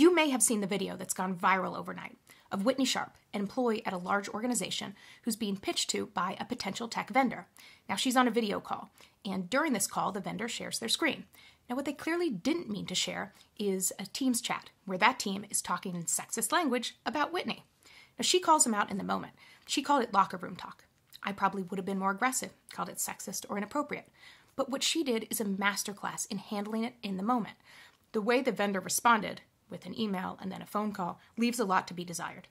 You may have seen the video that's gone viral overnight of Whitney Sharpe, an employee at a large organization who's being pitched to by a potential tech vendor. Now, she's on a video call, and during this call, the vendor shares their screen. Now, what they clearly didn't mean to share is a Teams chat where that team is talking in sexist language about Whitney. Now, she calls him out in the moment. She called it locker room talk. I probably would have been more aggressive, called it sexist or inappropriate. But what she did is a masterclass in handling it in the moment. The way the vendor responded, with an email and then a phone call, leaves a lot to be desired.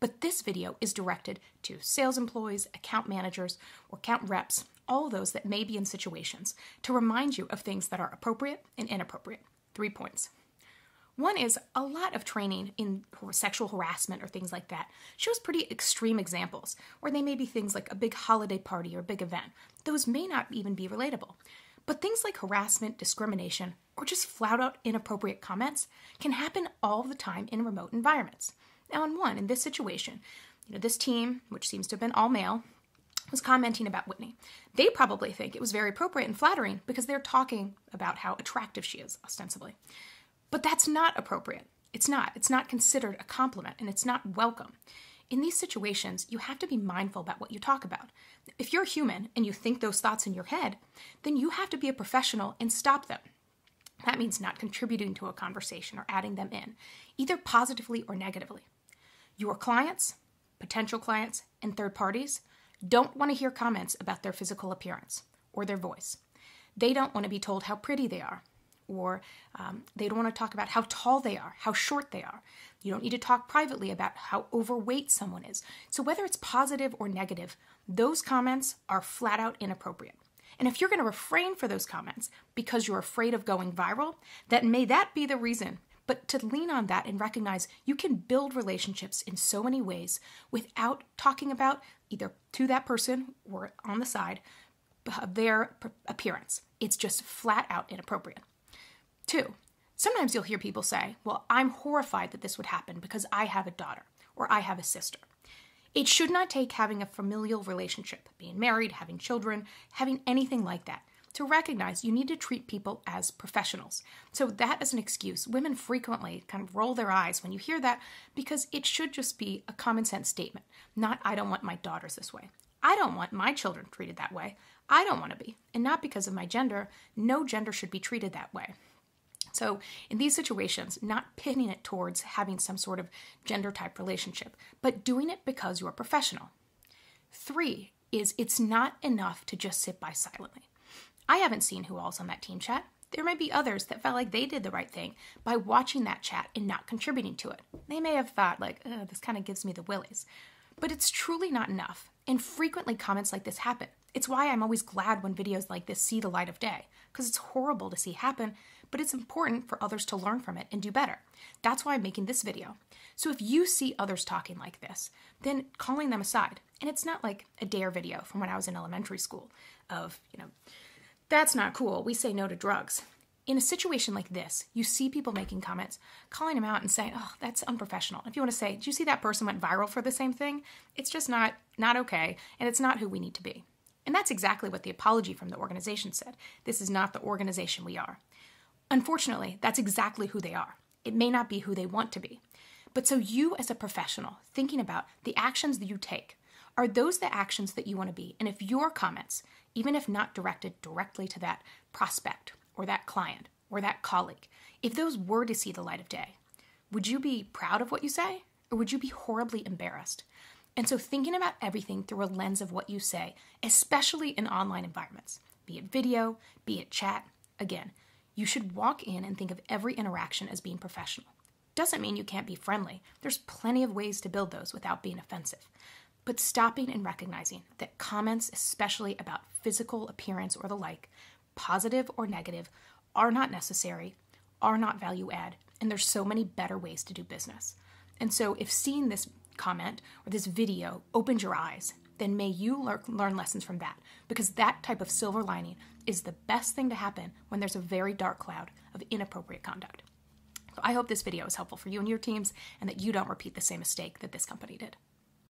But this video is directed to sales employees, account managers, or account reps, all those that may be in situations, to remind you of things that are appropriate and inappropriate. Three points. One is a lot of training in sexual harassment or things like that shows pretty extreme examples, where they may be things like a big holiday party or a big event. Those may not even be relatable. But things like harassment, discrimination, or just flat out inappropriate comments can happen all the time in remote environments. Now, in one, in this situation, you know, this team, which seems to have been all male, was commenting about Whitney. They probably think it was very appropriate and flattering because they're talking about how attractive she is, ostensibly. But that's not appropriate. It's not. It's not considered a compliment and it's not welcome. In these situations, you have to be mindful about what you talk about. If you're human and you think those thoughts in your head, then you have to be a professional and stop them. That means not contributing to a conversation or adding them in, either positively or negatively. Your clients, potential clients, and third parties don't want to hear comments about their physical appearance or their voice. They don't want to be told how pretty they are or um, they don't want to talk about how tall they are, how short they are. You don't need to talk privately about how overweight someone is. So, whether it's positive or negative, those comments are flat out inappropriate. And if you're going to refrain for those comments because you're afraid of going viral, then may that be the reason. But to lean on that and recognize you can build relationships in so many ways without talking about either to that person or on the side their appearance. It's just flat out inappropriate. Two, sometimes you'll hear people say, Well, I'm horrified that this would happen because I have a daughter or I have a sister. It should not take having a familial relationship, being married, having children, having anything like that, to recognize you need to treat people as professionals. So, that is an excuse. Women frequently kind of roll their eyes when you hear that because it should just be a common sense statement, not, I don't want my daughters this way. I don't want my children treated that way. I don't want to be. And not because of my gender. No gender should be treated that way. So, in these situations, not pinning it towards having some sort of gender type relationship, but doing it because you're professional. Three is it's not enough to just sit by silently. I haven't seen who all's on that team chat. There may be others that felt like they did the right thing by watching that chat and not contributing to it. They may have thought, like, this kind of gives me the willies. But it's truly not enough. And frequently comments like this happen. It's why I'm always glad when videos like this see the light of day, because it's horrible to see happen, but it's important for others to learn from it and do better. That's why I'm making this video. So if you see others talking like this, then calling them aside. And it's not like a dare video from when I was in elementary school of, you know, that's not cool. We say no to drugs. In a situation like this, you see people making comments, calling them out and saying, "Oh, that's unprofessional." If you want to say, "Did you see that person went viral for the same thing?" It's just not not okay, and it's not who we need to be. And that's exactly what the apology from the organization said. This is not the organization we are. Unfortunately, that's exactly who they are. It may not be who they want to be. But so, you as a professional, thinking about the actions that you take, are those the actions that you want to be? And if your comments, even if not directed directly to that prospect or that client or that colleague, if those were to see the light of day, would you be proud of what you say or would you be horribly embarrassed? And so, thinking about everything through a lens of what you say, especially in online environments, be it video, be it chat, again, you should walk in and think of every interaction as being professional. Doesn't mean you can't be friendly. There's plenty of ways to build those without being offensive. But stopping and recognizing that comments, especially about physical appearance or the like, positive or negative, are not necessary, are not value add, and there's so many better ways to do business. And so, if seeing this comment or this video opened your eyes, then may you learn lessons from that because that type of silver lining is the best thing to happen when there's a very dark cloud of inappropriate conduct. So I hope this video is helpful for you and your teams and that you don't repeat the same mistake that this company did.